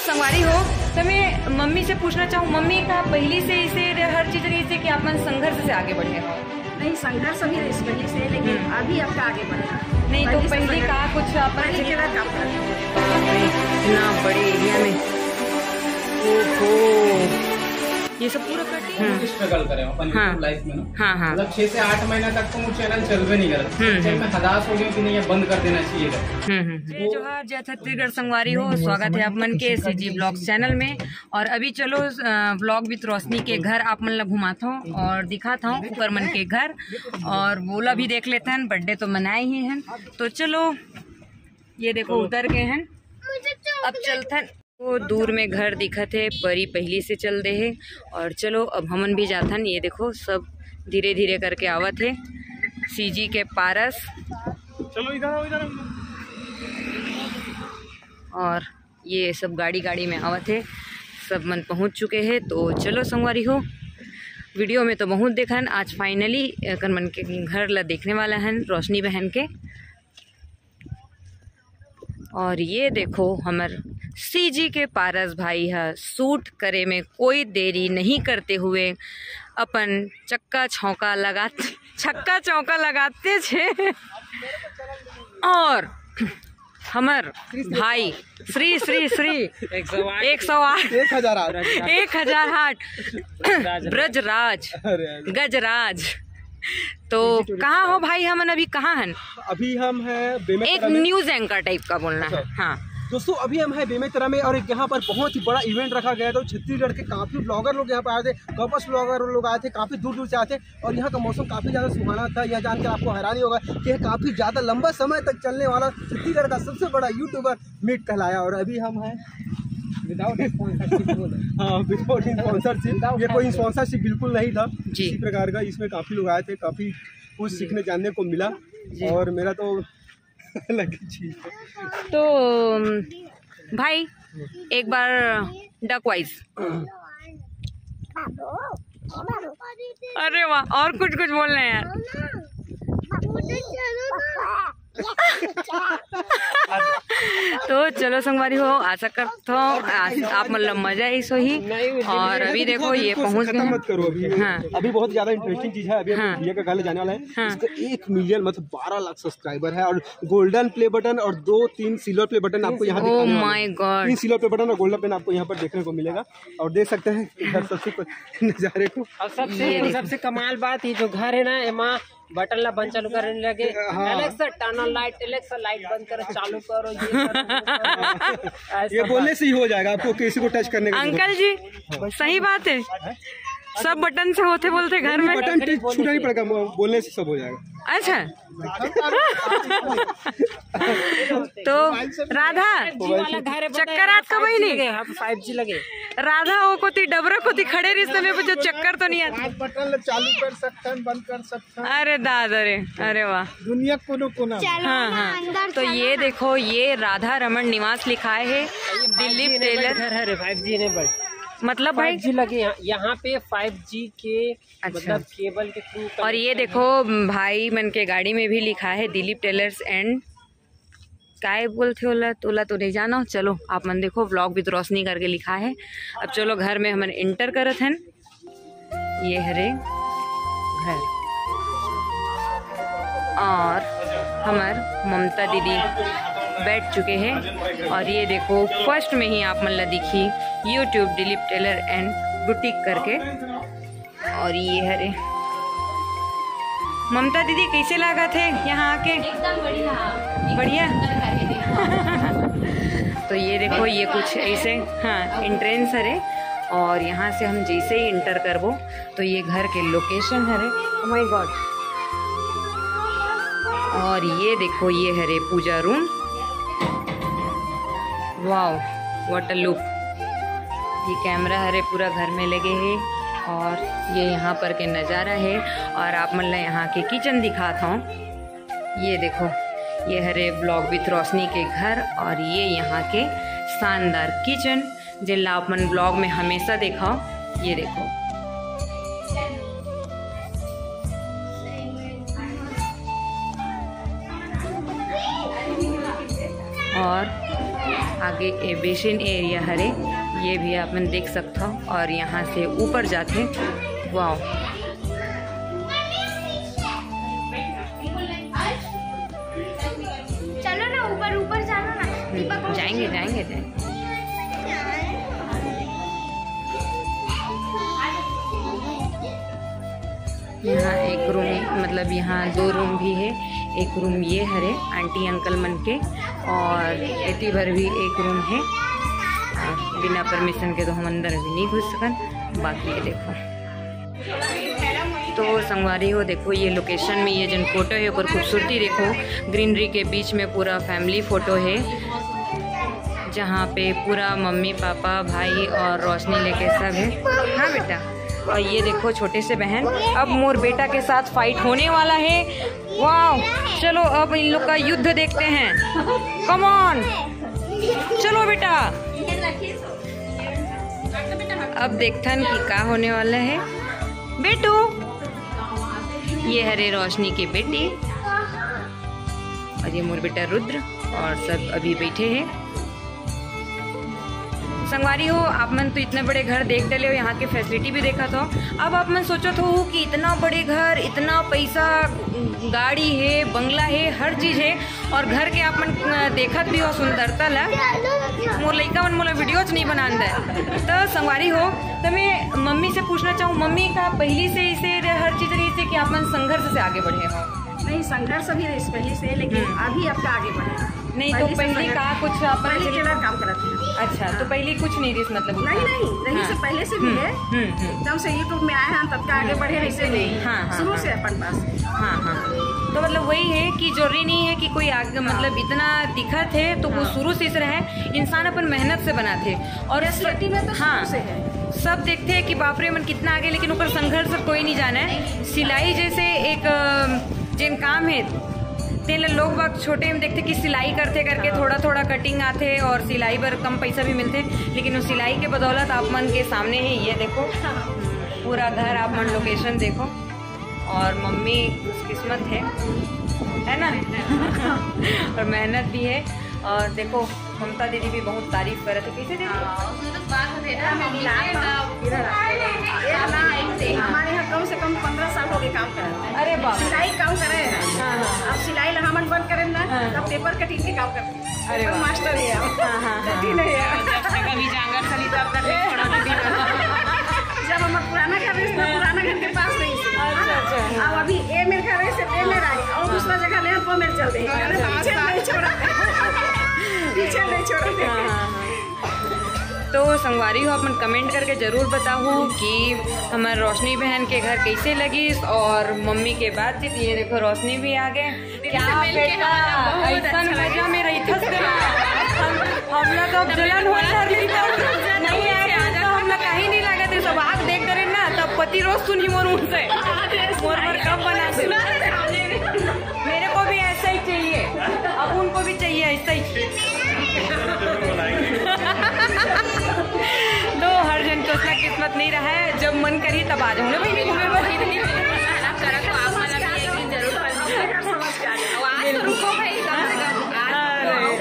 संगवारी हो। तो मैं मम्मी से पूछना चाहूँ मम्मी का पहली से इसे हर चीज़ रही थी कि आप मन संघर्ष से आगे बढ़े। हो नहीं संघर्ष भी इस वजह से लेकिन अभी आपका आगे बढ़ना नहीं तो पहले का कुछ आप काम करना इतना बड़े एरिया में। ओहो। ये सब पूरा कटी स्ट्रगल करे अपन हाँ। लाइफ में ना। हाँ हाँ। मतलब छह से आठ महीना तक तो वो चैनल चलवे नहीं कर हम्म, मैं हदास हो गई कि नहीं ये बंद कर देना चाहिए था हम्म, हम्म। जय जोहार जय छत्तीसगढ़ संगवारी हो। स्वागत है आप मन के सी जी ब्लॉग्स चैनल में। और अभी चलो ब्लॉग विथ रोशनी के घर आप मन ला घुमाता हूँ और दिखाता हूँ ऊपर मन के घर। और बोला भी देख लेते हैं बर्थडे तो मनाए ही हैं। तो चलो ये देखो उतर गए हैं। अब चलते हैं। वो दूर में घर दिखत है परी पहली से चल दे है। और चलो अब हमन भी जाथन। ये देखो सब धीरे धीरे करके आवत है। सीजी के पारस। चलो इधर आओ इधर और ये सब गाड़ी गाड़ी में आवत है। सब मन पहुँच चुके हैं तो चलो संगवारी हो। वीडियो में तो बहुत देखन। आज फाइनली कर मन के घर ला देखने वाला है रोशनी बहन के। और ये देखो हमर सीजी के पारस भाई है सूट करे में कोई देरी नहीं करते हुए अपन चक्का छौका लगाते छक्का चौका लगाते छे और हमर भाई श्री श्री श्री एक सौ आठ एक हज़ार आठ। ब्रजराज गजराज। तो कहाँ हो भाई हमन अभी कहाँ हैं अभी हम हैं एक न्यूज़ एंकर टाइप का बोलना है। हाँ। दोस्तों अभी हम हैं बेमेतरा में और एक यहाँ पर बहुत ही बड़ा इवेंट रखा गया था छत्तीसगढ़ के काफ़ी ब्लॉगर लोग यहाँ पर आए थे कपस ब्लॉगर लोग आए थे काफ़ी दूर दूर से आए थे और यहाँ का मौसम काफ़ी ज़्यादा सुहाना था। यह जानकर आपको हैरानी होगा कि यह काफ़ी ज़्यादा लंबा समय तक चलने वाला छत्तीसगढ़ का सबसे बड़ा यूट्यूबर मीट कहलाया और अभी हम हैं विदाउट हाँ। विदाउट स्पॉन्सरशिप ये कोई स्पॉन्सरशिप बिल्कुल नहीं था। इसी प्रकार का इसमें काफ़ी लोग आए थे काफ़ी कुछ सीखने जानने को मिला और मेरा तो अलग चीज़ तो भाई एक बार डक वाइज अरे वाह और कुछ कुछ बोल रहे हैं। यार तो चलो संगवारी हो आशा करता हूँ आप मतलब मज़ा ही सो ही और अभी देखो ये पहुँच गए। मत करो अभी। हाँ। अभी बहुत ज़्यादा इंटरेस्टिंग चीज़ है अभी हाँ। का गाले जाने वाला है। हाँ। इसका एक मिलियन मतलब बारह लाख सब्सक्राइबर है और गोल्डन प्ले बटन और दो तीन सिल्वर प्ले बटन आपको यहाँ वाले माय गॉड तीन सिल्वर प्ले बटन और गोल्डन पेन आपको यहाँ पर देखने को मिलेगा। और देख सकते हैं इधर सबसे नज़ारे को। और सबसे सबसे कमाल बात ये जो घर है ना एमा बटन ला बंद चालू करने लगे। Alexa turn on light Alexa light बंद करो चालू करो ये करो, बोलने से ही हो जाएगा आपको किसी को टच करने का अंकल जी सही बात है। सब बटन से होते बोलते घर में। बटन छूटा छूना नहीं पड़ेगा बोलने से सब हो जाएगा। अच्छा। तो राधा वाला घर चक्कर आत का बहिनी लगे हाँ फाइव जी लगे। राधा वो कोती डबरा कोती खड़े रही समय पे जो चक्कर तो नहीं आता। बटन चालू कर सकते हैं बंद कर सकते हैं। अरे दादा रे अरे वाह। दुनिया कोनो कोना। हाँ हाँ। तो ये देखो ये राधा रमन निवास लिखा है दिलीप टेलर। है फाइव जी ने बट मतलब भाई जी लगे यहाँ पे फाइव जी के अच्छा। मतलब केबल के थ्रू और ये देखो भाई मन के गाड़ी में भी लिखा है दिलीप टेलर्स एंड काय बोलते होला तोला तो नहीं जाना। चलो आप मन देखो व्लॉग विद रोशनी करके लिखा है। अब चलो घर में हमन इंटर करत हैं। ये हरे घर। और हमार ममता दीदी। बैठ चुके हैं। और ये देखो फ़र्स्ट में ही आप मन ला दिखी YouTube Dilip tailor and boutique करके। और ये हरे ममता दीदी कैसे लगा थे यहाँ आके? बढ़िया। तो ये देखो ये कुछ ऐसे हाँ एंट्रेंस हरे और यहाँ से हम जैसे ही इंटर करबो तो ये घर के लोकेशन हरे माय गॉड और ये देखो ये हरे puja room wow what a look ये कैमरा हरे पूरा घर में लगे है और ये यहाँ पर के नज़ारा है और आप मतलब यहाँ के किचन दिखाता हूँ। ये देखो, ये हरे ब्लॉग विथ रोशनी के घर और ये यहाँ के शानदार किचन जिन आप मन ब्लॉग में हमेशा देखा, ये देखो। और आगे ए बेसिन एरिया हरे ये भी आप मन देख सकते हो और यहाँ से ऊपर जाते वाह चलो ना ऊपर ऊपर जाना ना। दीपक को- जाएँगे जाएँगे जाएँगे। यहाँ एक रूम मतलब यहाँ दो रूम भी है। एक रूम ये हरे आंटी अंकल मन के। और एती भर भी एक रूम है। बिना परमिशन के तो हम अंदर भी नहीं घुस सकन। बाकी ये देखो। तो संगवारी हो, देखो ये लोकेशन में ये जन फ़ोटो है ओकर खूबसूरती देखो। ग्रीनरी के बीच में पूरा फैमिली फ़ोटो है। जहाँ पे पूरा मम्मी, पापा, भाई और रोशनी लेके सब है। हाँ बेटा? और ये देखो छोटे से बहन, अब मोर बेटा के साथ फाइट होने वाला है। वाह चलो अब इन लोग का युद्ध देखते हैं। कम ऑन चलो बेटा। अब देखथन कि का होने वाला है। बेटू, ये हरे रोशनी के बेटे। और ये मोर बेटा रुद्र और सब अभी बैठे हैं। संगवारी हो आप मन तो इतने बड़े घर देख डले हो यहाँ के फैसिलिटी भी देखा था। अब आप मन सोचो तो कि इतना बड़े घर इतना पैसा गाड़ी है बंगला है हर चीज़ है और घर के आप मन देखत भी हो सुंदरता ला। मोर लइका मन मोला वीडियोज़ नहीं बना दे। तो संगवारी हो तो मैं मम्मी से पूछना चाहूँ मम्मी का पहली से इसे हर चीज़ रही थी कि आप मन संघर्ष से आगे बढ़े हो? नहीं संघर्ष अभी पहले से लेकिन अभी आपका आगे बढ़े। नहीं तो पहले संघर्ष- का कुछ आप पहले टेलर काम करते हैं। अच्छा तो पहले कुछ नहीं रिस मतलब नहीं नहीं नहीं से हाँ। पहले से भी है। हम्म हम्म। जब से यूट्यूब में आए हैं तब का आगे बढ़े ऐसे नहीं हाँ, हाँ, शुरू हाँ। से अपन पास। हाँ हाँ। तो मतलब वही है कि ज़रूरी नहीं है कि कोई आगे मतलब इतना दिखत है तो वो शुरू से इस रहे इंसान अपन मेहनत से बनाते और फैसिलिटी में तो हाँ। से है। सब देखते हैं कि बापरे मन कितना आगे लेकिन ऊपर संघर्ष कोई नहीं जाना है। सिलाई जैसे एक जिन काम है तेल लोग बाग छोटे में देखते कि सिलाई करते करके थोड़ा थोड़ा कटिंग आते और सिलाई पर कम पैसा भी मिलते लेकिन उस सिलाई के बदौलत आप मन के सामने ही ये देखो। पूरा घर आप मन लोकेशन देखो और मम्मी खुशकिस्मत है है ना? और मेहनत भी है और देखो ममता दीदी भी बहुत तारीफ़ कर रहे थे कैसे दीदी हमारे यहाँ कम से कम पंद्रह साल हो गए काम कर अरे बाप सिलाई काम करे हाँ, हाँ। अब सिलाई लहामन बंद करें ना हाँ। तब पेपर कटिंग के काम करते हैं। अरे। मास्टर है। हाँ, हाँ, हाँ। है थोड़ा जब हमारा पुराना घर है पुराना घर के पास नहीं। अच्छा, अच्छा। अब अभी ए मेरे घर है सिर्फ़ ए मेरा है और दूसरा जगह ले वो मेरे चल रही है अरे पीछे नहीं छोड़ा पीछे नहीं छोड़ा तो संगवारी हो अपन कमेंट करके ज़रूर बताओ कि हमारे रोशनी बहन के घर कैसे लगी और मम्मी के बाद ये देखो रोशनी भी आ गए। क्या बेटा ऐसा मज़ा में रही हम लोग अब जलन हो नहीं यार तो हम लोग कहीं नहीं लगा थे। सब आग देख करे ना तब पति रोज सुनी मोर उनसे। मोर मोर कब बना मेरे को भी ऐसा ही चाहिए। अब उनको भी चाहिए ऐसा ही। दो हर जन को उसका किस्मत नहीं रहा है। जब मन करी तब आ जाऊँ ना भाई घूमे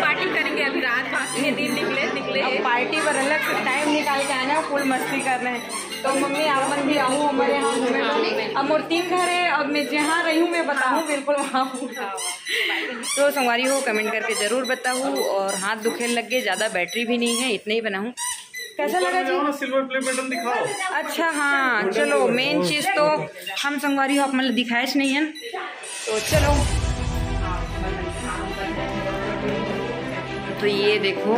पार्टी करेंगे अभी रात में दिन निकले निकले। पार्टी पर अलग से टाइम निकाल के आना फुल मस्ती कर रहे हैं। तो मम्मी आप मन भी आऊँ हमारे यहाँ। अब मोर तीन घर है। अब मैं जहाँ रही हूँ मैं बताऊँ बिल्कुल वहाँ हूँ। तो संगवारी हो कमेंट करके ज़रूर बताऊँ और हाथ दुखे लग गए ज़्यादा बैटरी भी नहीं है इतना ही बनाऊँ कैसा लगा जी? सिल्वर प्ले बटन दिखाओ। अच्छा हाँ चलो मेन चीज़ तो हम संगवारी हो आप मतलब दिखाए नहीं है तो चलो। तो ये देखो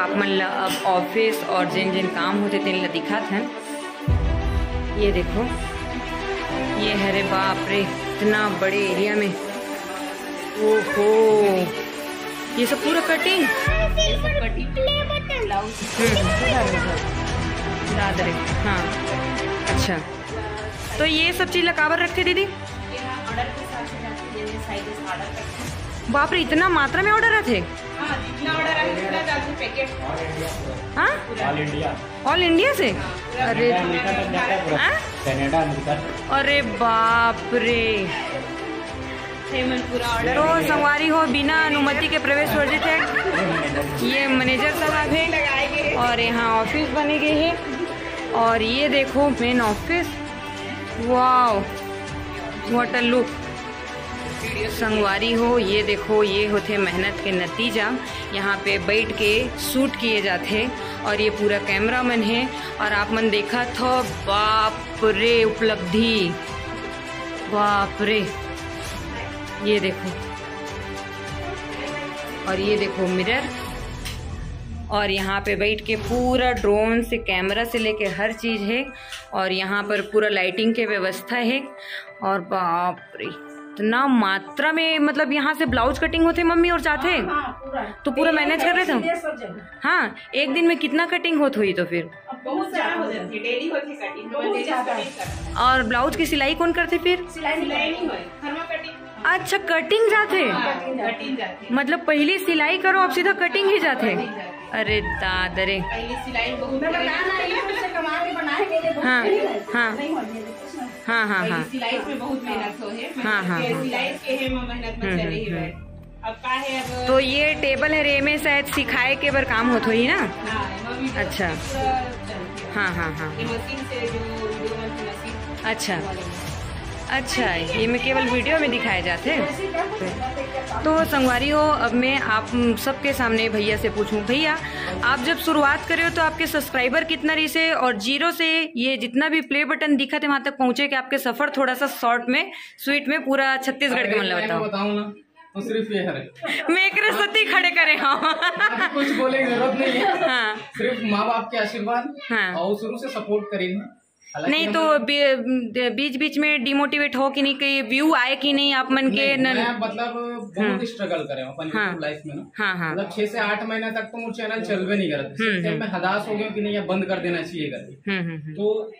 आप मतलब अब ऑफ़िस और जिन जिन काम होते थे ला दिखात हैं। ये देखो ये हरे बाप रे इतना बड़े एरिया में। ओहो। ये सब पूरा कटिंग दादरे हाँ अच्छा। तो ये सब चीज़ लकावर रखते दीदी? बाप रे इतना मात्रा में ऑर्डर थे हाँ? ऑल इंडिया से? अरे हाँ? अरे बाप रे। तो संगवारी हो बिना अनुमति के प्रवेश वर्जित है। ये मैनेजर साहब है और यहाँ ऑफ़िस बने गए हैं। और ये देखो main office wow what a look संगवारी हो ये देखो ये होते मेहनत के नतीजा। यहाँ पे बैठ के शूट किए जाते और ये पूरा कैमरा मन है। और आप मन देखा था बाप रे उपलब्धि। बाप रे! ये देखो। और ये देखो मिरर और यहाँ पे बैठ के पूरा ड्रोन से कैमरा से लेके हर चीज़ है। और यहाँ पर पूरा लाइटिंग के व्यवस्था है। और बाप रे इतना मात्रा में मतलब यहाँ से ब्लाउज कटिंग होते मम्मी और जाते? हाँ पूरा। तो पूरा मैनेज कर रहे थे? हाँ एक दिन में कितना कटिंग होत हुई तो फिर? बहुत हो जाती है। डेली होती कटिंग और ब्लाउज की सिलाई कौन करते फिर? सिलाई नहीं अच्छा कटिंग जाते मतलब पहले सिलाई करो अब सीधा कटिंग ही जाते अरे दादरे। हाँ, हाँ। है। हाँ। हाँ। हाँ सिलाई में बहुत मेहनत हो है। हाँ, हाँ, हाँ। सिलाई के है में मेहनत में चले ही है अब का है अब तो ये टेबल है रे में शायद सिखाए के बर काम होत ही ना? हाँ अच्छा। है। हाँ हाँ हाँ। ये मशीन से जो वीडियो बनती मशीन अच्छा। अच्छा ये में केवल वीडियो में दिखाए जाते तो संगवारी हो अब मैं आप सबके सामने भैया से पूछूँ। भैया आप जब शुरुआत करे हो तो आपके सब्सक्राइबर कितना रही से और ज़ीरो से ये जितना भी प्ले बटन दिखा थे वहाँ तक पहुँचे कि आपके सफ़र थोड़ा सा शॉर्ट में स्वीट में पूरा छत्तीसगढ़ के मतलब बताओ तो सिर्फ़ ये है। मैं एक सती खड़े करे हाँ। कुछ बोले ज़रूरत नहीं है। हाँ। सिर्फ़ माँ बाप के आशीर्वाद हाँ। और शुरू से सपोर्ट करेंगे नहीं तो बीच बीच में डिमोटिवेट हो कि नहीं कि व्यू आए कि नहीं आप मन के न... मैं मतलब बहुत स्ट्रगल करे अपन हाँ। लाइफ में ना। हाँ हाँ। मतलब छह से आठ महीने तक तो मुझे चैनल चलवे नहीं करते। हम्म, मैं हदास हो गया कि नहीं ये बंद कर देना चाहिए करके हम्म हम्म हम्म। तो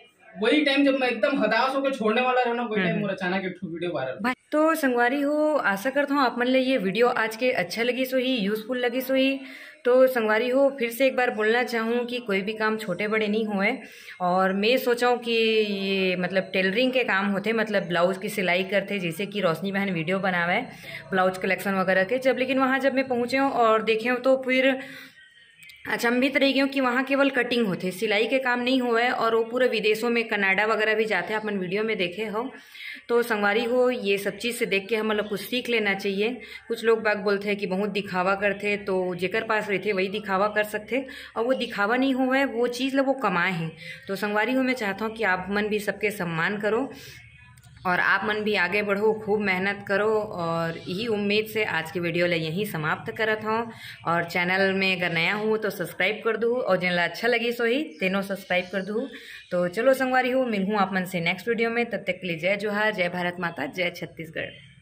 वही टाइम जब मैं एकदम हदास होकर छोड़ने वाला रहा ना वही टाइम मेरा अचानक एक वीडियो वायरल तो संगवारी हो आशा करता हूँ आप मन ले ये वीडियो आज के अच्छा लगी सो ही यूजफुल लगी सो ही तो संगवारी हो, फिर से एक बार बोलना चाहूँ कि कोई भी काम छोटे बड़े नहीं हुए। और मैं सोचा हूँ कि ये मतलब टेलरिंग के काम होते मतलब ब्लाउज की सिलाई करते, जैसे कि रोशनी बहन वीडियो बनावे, ब्लाउज कलेक्शन वगैरह के। जब, लेकिन वहाँ जब मैं पहुँचे हूँ और देखे हूँ तो फिर अचंभित रह गई कि वहाँ केवल कटिंग होते, सिलाई के काम नहीं हुआ है और वो पूरे विदेशों में, कनाडा वगैरह भी जाते हैं, अपन वीडियो में देखे हो। तो संगवारी हो ये सब चीज़ से देख के हम लोग कुछ सीख लेना चाहिए। कुछ लोग बाग बोलते हैं कि बहुत दिखावा करते तो जेकर पास रहते वही दिखावा कर सकते और वो दिखावा नहीं हुआ है, वो चीज़ लोग वो कमाए हैं। तो संगवारी हो मैं चाहता हूँ कि आप मन भी सबके सम्मान करो। और आप मन भी आगे बढ़ो, खूब मेहनत करो और यही उम्मीद से आज की वीडियो ले यहीं समाप्त करत हूँ। और चैनल में अगर नया हूँ तो सब्सक्राइब कर दूँ और जिन अच्छा लगी सो ही तीनों सब्सक्राइब कर दूँ। तो चलो संगवारी हूँ, मिलूँ आप मन से नेक्स्ट वीडियो में, तब तक के लिए जय जोहार, जय भारत माता, जय छत्तीसगढ़।